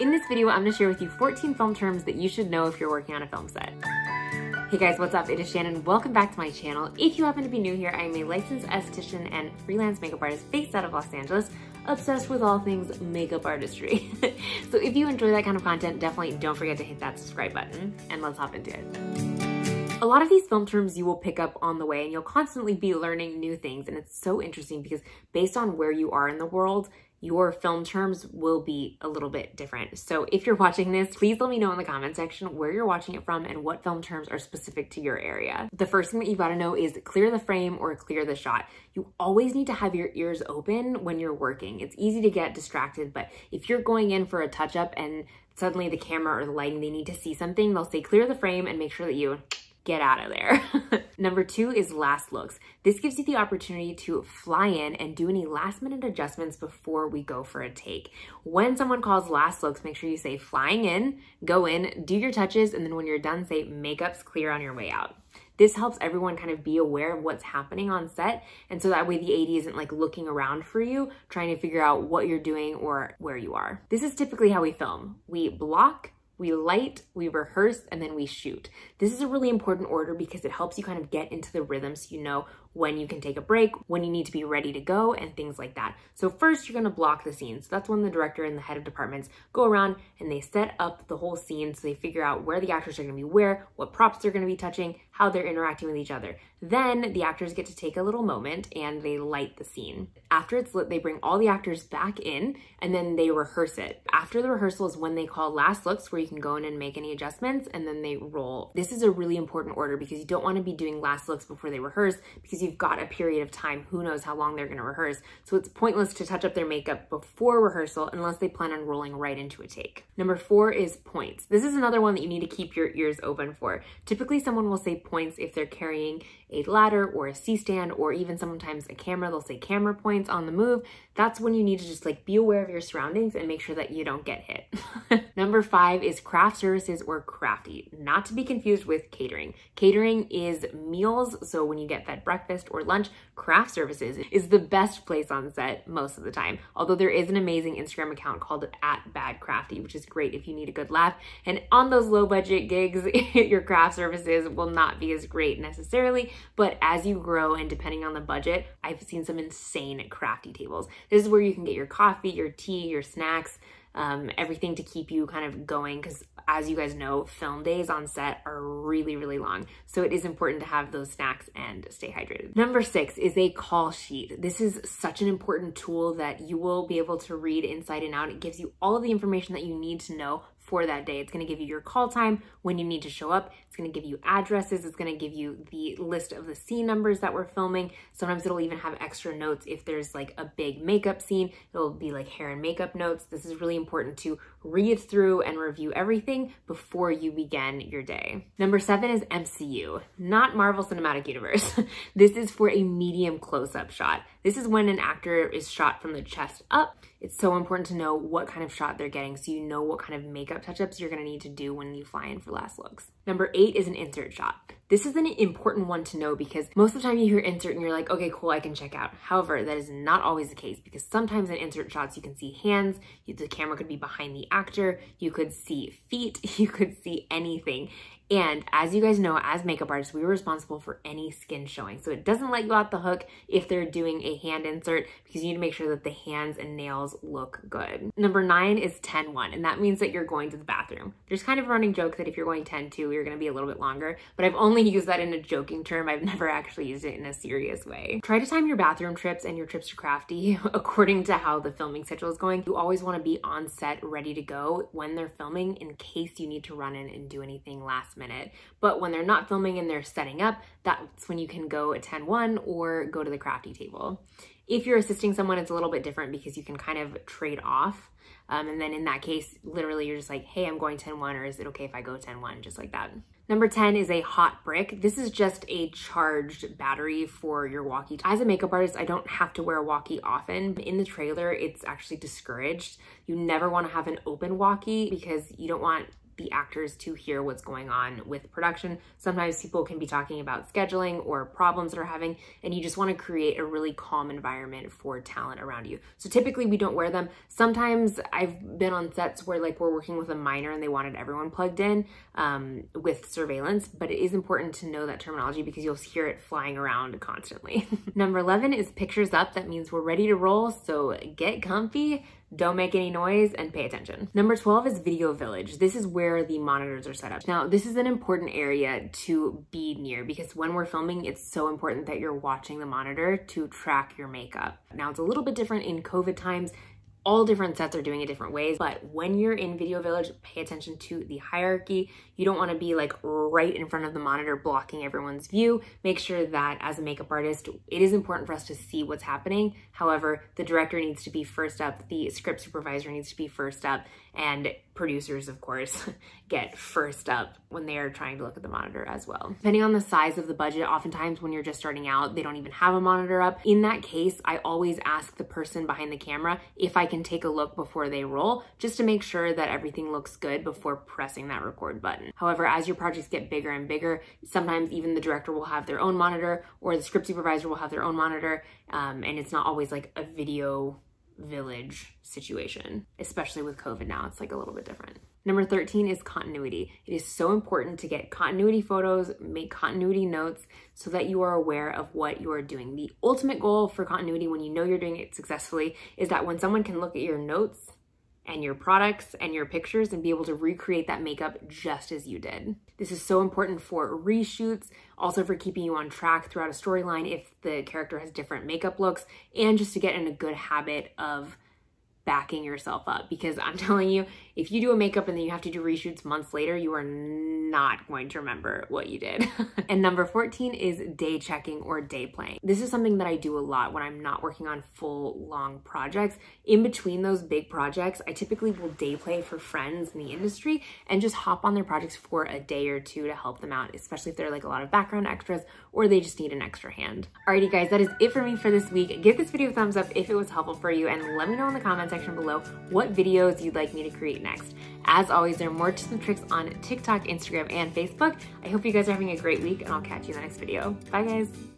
In this video, I'm gonna share with you 14 film terms that you should know if you're working on a film set. Hey guys, what's up? It is Shannon. Welcome back to my channel. If you happen to be new here, I am a licensed esthetician and freelance makeup artist based out of Los Angeles, obsessed with all things makeup artistry. so if you enjoy that kind of content, definitely don't forget to hit that subscribe button and let's hop into it. A lot of these film terms you will pick up on the way and you'll constantly be learning new things and it's so interesting because based on where you are in the world, your film terms will be a little bit different. So if you're watching this, please let me know in the comment section where you're watching it from and what film terms are specific to your area. The first thing that you've got to know is clear the frame or clear the shot. You always need to have your ears open when you're working. It's easy to get distracted, but if you're going in for a touch up and suddenly the camera or the lighting, they need to see something, they'll say clear the frame and make sure that you get out of there. Number two is last looks. This gives you the opportunity to fly in and do any last minute adjustments before we go for a take. When someone calls last looks, make sure you say flying in, go in, do your touches, and then when you're done, say makeup's clear on your way out. This helps everyone kind of be aware of what's happening on set. And so that way the AD isn't like looking around for you, trying to figure out what you're doing or where you are. This is typically how we film. We block, we light, we rehearse, and then we shoot. This is a really important order because it helps you kind of get into the rhythm so you know when you can take a break, when you need to be ready to go, and things like that. So first, you're gonna block the scene. So that's when the director and the head of departments go around and they set up the whole scene so they figure out where the actors are gonna be where, what props they're gonna be touching, how they're interacting with each other. Then the actors get to take a little moment and they light the scene. After it's lit, they bring all the actors back in and then they rehearse it. After the rehearsal is when they call last looks where you can go in and make any adjustments and then they roll. This is a really important order because you don't wanna be doing last looks before they rehearse because you've got a period of time, who knows how long they're gonna rehearse. So it's pointless to touch up their makeup before rehearsal unless they plan on rolling right into a take. Number four is points. This is another one that you need to keep your ears open for. Typically someone will say points if they're carrying a ladder or a C-stand or even sometimes a camera, they'll say camera points on the move. That's when you need to just like be aware of your surroundings and make sure that you don't get hit. Number five is craft services or crafty, not to be confused with catering. Catering is meals, so when you get fed breakfast or lunch, craft services is the best place on set most of the time. Although there is an amazing Instagram account called at Bad Crafty, which is great if you need a good laugh. And on those low budget gigs, your craft services will not be as great necessarily, but as you grow and depending on the budget, I've seen some insane crafty tables. This is where you can get your coffee, your tea, your snacks, um, everything to keep you kind of going because as you guys know, film days on set are really, really long. So it is important to have those snacks and stay hydrated. Number six is a call sheet. This is such an important tool that you will be able to read inside and out. It gives you all of the information that you need to know for that day. It's gonna give you your call time, when you need to show up. It's gonna give you addresses. It's gonna give you the list of the scene numbers that we're filming. Sometimes it'll even have extra notes if there's like a big makeup scene. It'll be like hair and makeup notes. This is really important to read through and review everything before you begin your day. Number seven is MCU, not Marvel Cinematic Universe. this is for a medium close-up shot. This is when an actor is shot from the chest up. It's so important to know what kind of shot they're getting so you know what kind of makeup touch-ups you're gonna need to do when you fly in for last looks. Number eight is an insert shot. This is an important one to know because most of the time you hear insert and you're like, okay, cool, I can check out. However, that is not always the case because sometimes in insert shots, you can see hands, the camera could be behind the actor, you could see feet, you could see anything. And as you guys know, as makeup artists, we are responsible for any skin showing. So it doesn't let you out the hook if they're doing a hand insert because you need to make sure that the hands and nails look good. Number nine is 10-1, and that means that you're going to the bathroom. There's kind of a running joke that if you're going 10-2, you're gonna be a little bit longer, but I've only used that in a joking term. I've never actually used it in a serious way. Try to time your bathroom trips and your trips to Crafty according to how the filming schedule is going. You always wanna be on set ready to go when they're filming in case you need to run in and do anything last minute. But when they're not filming and they're setting up, that's when you can go a 10-1 or go to the crafty table. If you're assisting someone, it's a little bit different because you can kind of trade off. Um, and then in that case, literally you're just like, hey, I'm going 10-1 or is it okay if I go 10-1? Just like that. Number 10 is a hot brick. This is just a charged battery for your walkie. As a makeup artist, I don't have to wear a walkie often. In the trailer, it's actually discouraged. You never wanna have an open walkie because you don't want the actors to hear what's going on with production. Sometimes people can be talking about scheduling or problems they're having, and you just want to create a really calm environment for talent around you. So typically we don't wear them. Sometimes I've been on sets where like we're working with a minor and they wanted everyone plugged in um, with surveillance, but it is important to know that terminology because you'll hear it flying around constantly. Number 11 is pictures up. That means we're ready to roll. So get comfy, don't make any noise and pay attention. Number 12 is Video Village. This is where the monitors are set up. Now, this is an important area to be near because when we're filming, it's so important that you're watching the monitor to track your makeup. Now, it's a little bit different in COVID times all different sets are doing it different ways, but when you're in Video Village, pay attention to the hierarchy. You don't wanna be like right in front of the monitor blocking everyone's view. Make sure that as a makeup artist, it is important for us to see what's happening. However, the director needs to be first up, the script supervisor needs to be first up, and producers, of course, get first up when they are trying to look at the monitor as well. Depending on the size of the budget, oftentimes when you're just starting out, they don't even have a monitor up. In that case, I always ask the person behind the camera if I can take a look before they roll, just to make sure that everything looks good before pressing that record button. However, as your projects get bigger and bigger, sometimes even the director will have their own monitor or the script supervisor will have their own monitor, um, and it's not always like a video village situation, especially with COVID now. It's like a little bit different. Number 13 is continuity. It is so important to get continuity photos, make continuity notes so that you are aware of what you are doing. The ultimate goal for continuity when you know you're doing it successfully is that when someone can look at your notes and your products and your pictures and be able to recreate that makeup just as you did. This is so important for reshoots, also for keeping you on track throughout a storyline if the character has different makeup looks, and just to get in a good habit of backing yourself up because I'm telling you, if you do a makeup and then you have to do reshoots months later, you are not going to remember what you did. and number 14 is day checking or day playing. This is something that I do a lot when I'm not working on full long projects. In between those big projects, I typically will day play for friends in the industry and just hop on their projects for a day or two to help them out, especially if they're like a lot of background extras or they just need an extra hand. Alrighty guys, that is it for me for this week. Give this video a thumbs up if it was helpful for you and let me know in the comment section below what videos you'd like me to create next. As always, there are more tips and tricks on TikTok, Instagram, and Facebook. I hope you guys are having a great week and I'll catch you in the next video. Bye guys.